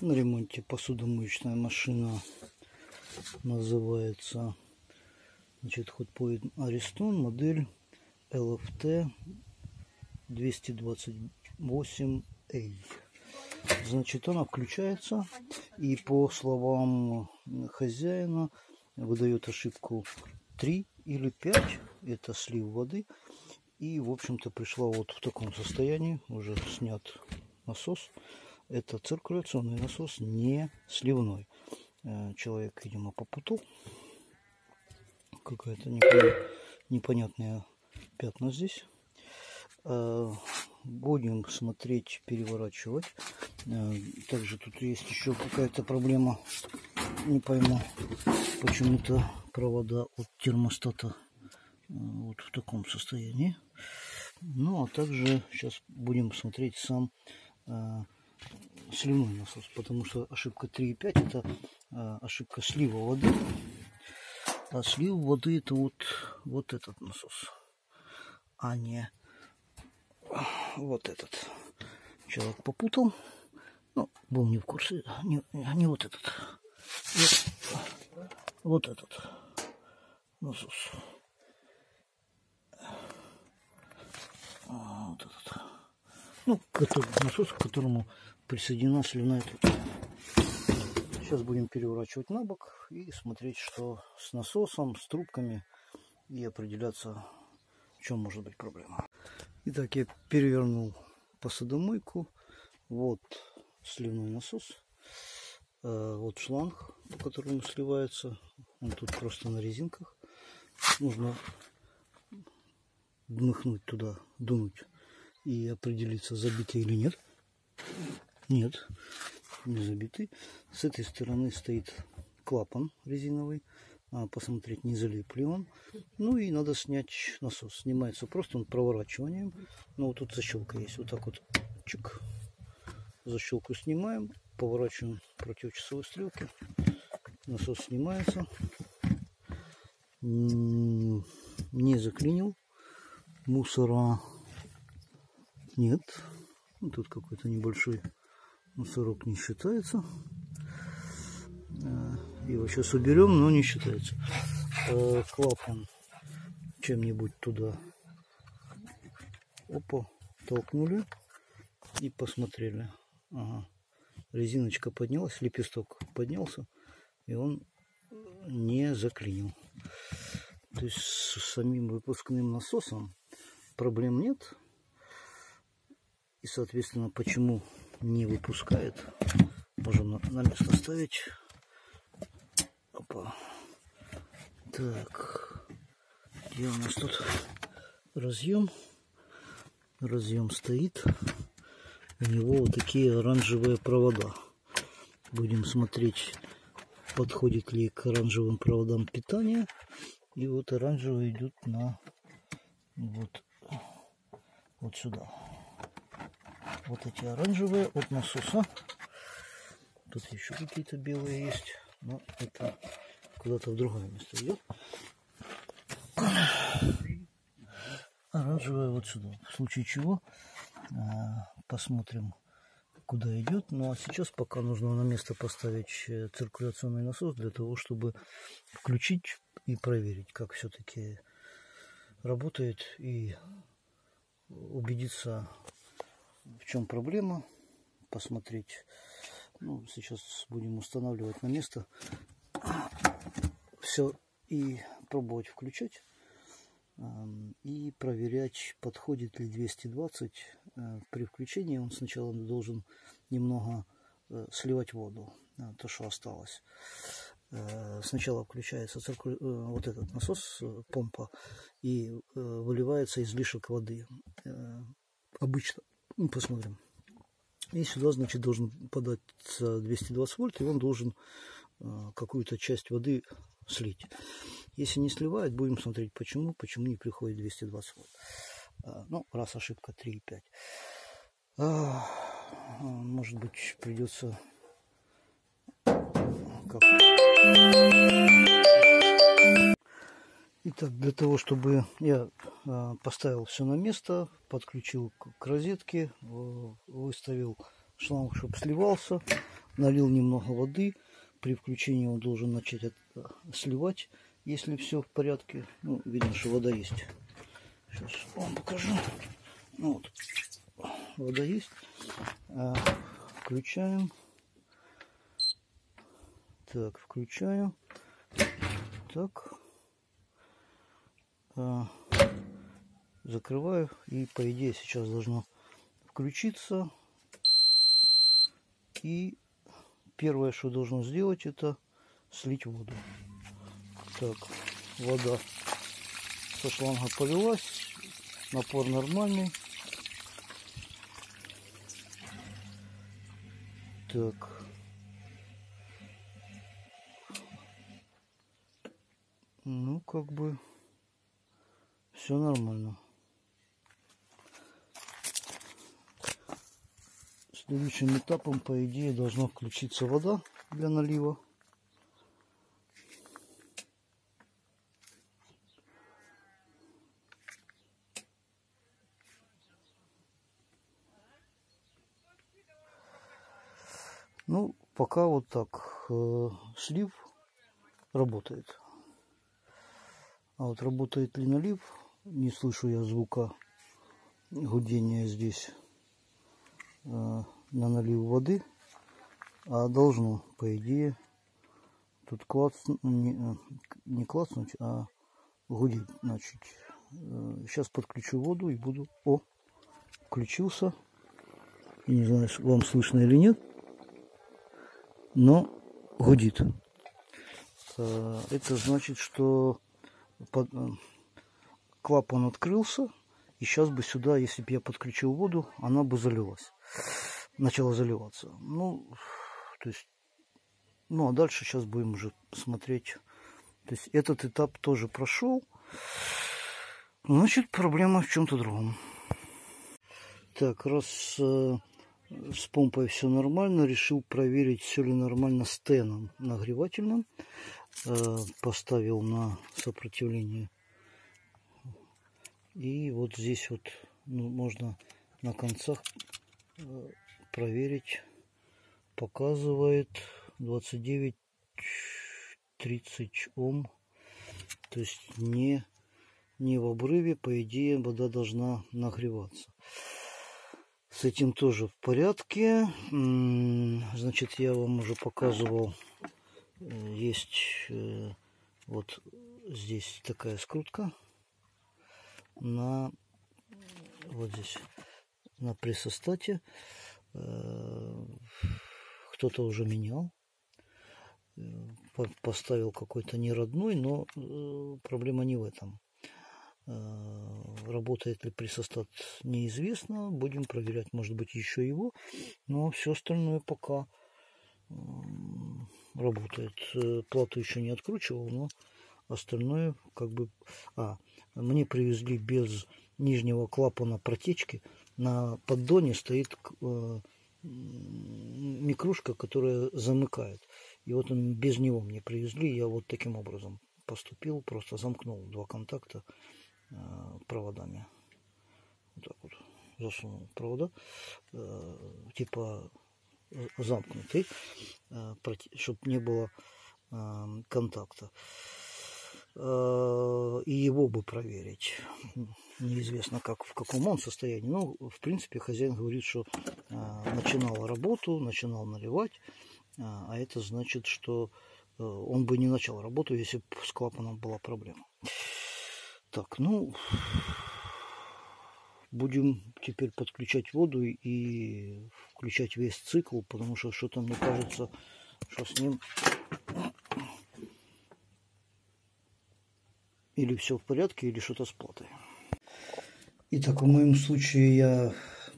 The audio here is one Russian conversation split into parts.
На ремонте посудомоечная машина называется значит, хотпоид Аристон, модель LFT 228A. Значит, она включается и по словам хозяина выдает ошибку 3 или 5. Это слив воды. И, в общем-то, пришла вот в таком состоянии. Уже снят насос. Это циркуляционный насос, не сливной. Э, человек, видимо, попутал. Какая-то непонятная пятна здесь. Э, будем смотреть, переворачивать. Э, также тут есть еще какая-то проблема. Не пойму, почему-то провода от термостата вот в таком состоянии. Ну, а также сейчас будем смотреть сам сливной насос, потому что ошибка 3,5 это э, ошибка слива воды. А слив воды это вот, вот этот насос, а не вот этот. Человек попутал, ну, был не в курсе, не, не вот этот, вот, вот этот насос. Вот этот. Ну, который, насос, к которому присоединена трубка. Сейчас будем переворачивать на бок и смотреть, что с насосом, с трубками и определяться, в чем может быть проблема. Итак, я перевернул посудомойку. Вот сливной насос. Э, вот шланг, по которому сливается. Он тут просто на резинках. Нужно дмыхнуть туда, дунуть и определиться, забитый или нет. Нет, не забитый. С этой стороны стоит клапан резиновый. А, посмотреть, не залип ли он. Ну и надо снять насос. Снимается просто он проворачиванием. Ну вот тут защелка есть. Вот так вот. Чик. Защелку снимаем. Поворачиваем против часовой стрелки. Насос снимается. Не заклинил. Мусора нет. Тут какой-то небольшой мусорок не считается. Э, его сейчас уберем, но не считается. Э, клапан чем-нибудь туда. Опа, толкнули и посмотрели. Ага. Резиночка поднялась, лепесток поднялся, и он не заклинил. То есть с самим выпускным насосом проблем нет. И, соответственно, почему не выпускает. Можем на, место ставить. Опа. Так. Где у нас тут разъем? Разъем стоит. У него вот такие оранжевые провода. Будем смотреть, подходит ли к оранжевым проводам питания. И вот оранжевый идет на вот, вот сюда вот эти оранжевые от насоса. Тут еще какие-то белые есть, но это куда-то в другое место идет. Оранжевая вот сюда. В случае чего а, посмотрим, куда идет. Ну а сейчас пока нужно на место поставить э, циркуляционный насос для того, чтобы включить и проверить, как все-таки работает и убедиться в чем проблема, посмотреть. Ну, сейчас будем устанавливать на место все и пробовать включать и проверять, подходит ли 220. Э, при включении он сначала должен немного э, сливать воду, э, то, что осталось. Сначала включается цирку... вот этот насос, помпа, и выливается излишек воды. Обычно ну, посмотрим. И сюда, значит, должен податься 220 вольт, и он должен э, какую-то часть воды слить. Если не сливает, будем смотреть, почему, почему не приходит 220 вольт. Э, ну, раз ошибка 3,5. Э, может быть, придется... Как... Итак, для того, чтобы я а, поставил все на место, подключил к розетке, выставил шланг, чтобы сливался, налил немного воды. При включении он должен начать это сливать, если все в порядке. Ну, видно, что вода есть. Сейчас вам покажу. Ну, вот, вода есть. А, включаем. Так, включаю. Так. А, закрываю. И по идее сейчас должно включиться. И первое, что должно сделать, это слить воду. Так, вода со шланга полилась. Напор нормальный. Так. Ну, как бы все нормально. Следующим этапом, по идее, должна включиться вода для налива. Ну, пока вот так. Э, слив работает. А вот работает ли налив, не слышу я звука гудения здесь. Э, на налив воды, а должно, по идее, тут клац, не, э, не клацнуть, а гудеть начать. Сейчас подключу воду и буду... О, включился. Не знаю, вам слышно или нет, но гудит. Э, это значит, что под... Клапан открылся, и сейчас бы сюда, если бы я подключил воду, она бы залилась начало заливаться. Ну, то есть, ну а дальше сейчас будем уже смотреть. То есть этот этап тоже прошел. Значит, проблема в чем-то другом. Так, раз э, с помпой все нормально, решил проверить, все ли нормально с теном нагревательным. Э, поставил на сопротивление. И вот здесь вот ну, можно на концах э, проверить. Показывает 29 30 Ом. То есть не, не в обрыве, по идее, вода должна нагреваться. С этим тоже в порядке. Значит, я вам уже показывал. Э, есть э, вот здесь такая скрутка на вот здесь на прессостате Э, кто-то уже менял, э, поставил какой-то неродной, но э, проблема не в этом. Работает ли присостат неизвестно, будем проверять, может быть, еще его, но все остальное пока работает. Плату еще не откручивал, но остальное как бы... А, мне привезли без нижнего клапана протечки, на поддоне стоит э, микрушка, которая замыкает. И вот он без него мне привезли, я вот таким образом поступил, просто замкнул два контакта э, проводами. Вот так вот засунул провода, э, типа замкнутый, чтобы не было контакта. И его бы проверить неизвестно как, в каком он состоянии. Но, в принципе, хозяин говорит, что э, начинал работу, начинал наливать, э, а это значит, что э, он бы не начал работу, если бы с клапаном была проблема. Так, ну, будем теперь подключать воду и включать весь цикл, потому что что-то мне кажется, что с ним или все в порядке, или что-то с платой. Итак, в моем случае я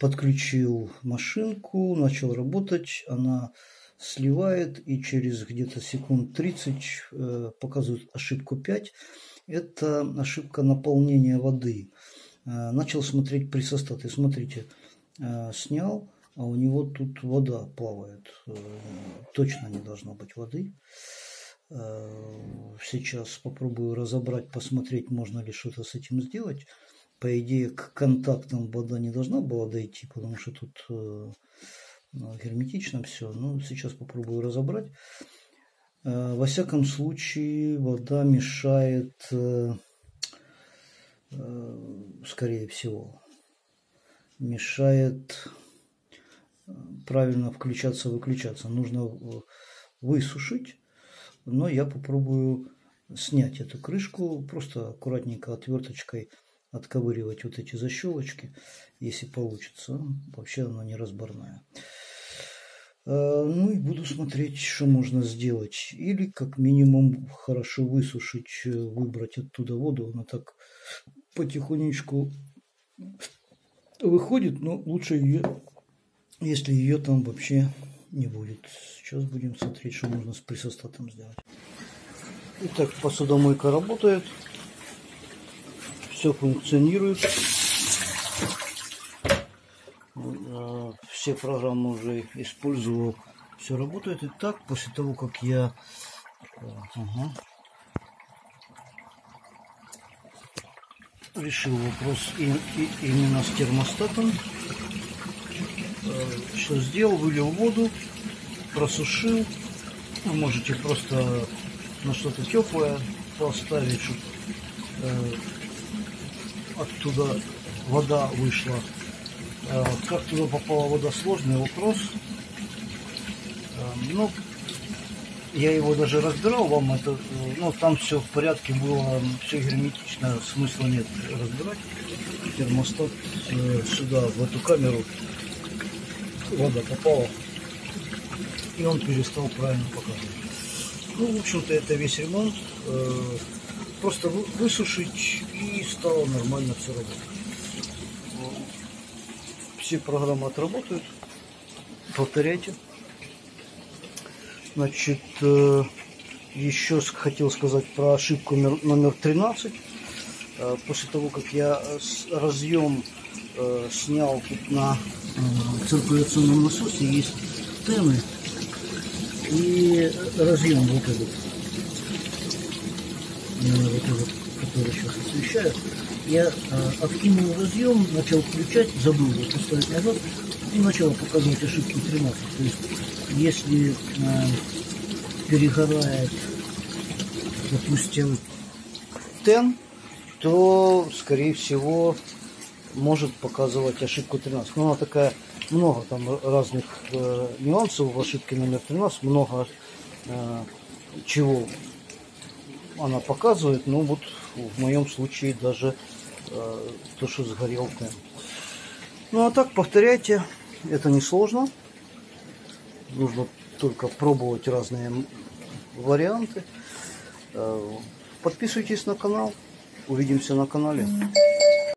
подключил машинку, начал работать, она сливает и через где-то секунд 30 э, показывает ошибку 5. Это ошибка наполнения воды. Э, начал смотреть присостаты. Смотрите, э, снял, а у него тут вода плавает. Э, точно не должно быть воды. Э, сейчас попробую разобрать, посмотреть, можно ли что-то с этим сделать по идее, к контактам вода не должна была дойти, потому что тут э, ну, герметично все. Ну, сейчас попробую разобрать. Э, во всяком случае, вода мешает, скорее всего, мешает правильно включаться-выключаться. Нужно высушить, но я попробую снять эту крышку, просто аккуратненько отверточкой отковыривать вот эти защелочки, если получится. Вообще она не разборная. А, ну и буду смотреть, что можно сделать. Или как минимум хорошо высушить, э, выбрать оттуда воду. Она так потихонечку выходит, но лучше ее, если ее там вообще не будет. Сейчас будем смотреть, что можно с присостатом сделать. Итак, посудомойка работает. Все функционирует. Э, все программы уже использовал. Все работает. И так, после того, как я... Ага. Решил вопрос и, и, именно с термостатом. Э, что сделал? Вылил воду, просушил. Вы можете просто на что-то теплое поставить, чтобы э, оттуда вода вышла. Э, как туда попала вода, сложный вопрос. Э, ну, я его даже разбирал вам, это, ну, там все в порядке было, все герметично, смысла нет разбирать. Термостат э, сюда, в эту камеру, вода попала, и он перестал правильно показывать. Ну, в общем-то, это весь ремонт. Просто высушить и стало нормально все работать все программы отработают. Повторяйте. Значит, э, еще хотел сказать про ошибку номер 13. Э, после того, как я разъем э, снял тут на циркуляционном насосе, есть темы и разъем вот этот, вот этот, который сейчас освещает я э, откинул разъем, начал включать, забыл его поставить назад и начал показывать ошибку 13. То есть, если э, перегорает, допустим, тен, то, скорее всего, может показывать ошибку 13. Но она такая, много там разных э, нюансов в ошибке номер 13, много э, чего она показывает, но вот в моем случае даже э, то, что сгорел тен. Ну а так повторяйте, это не сложно. Нужно только пробовать разные варианты. Э, подписывайтесь на канал. Увидимся на канале.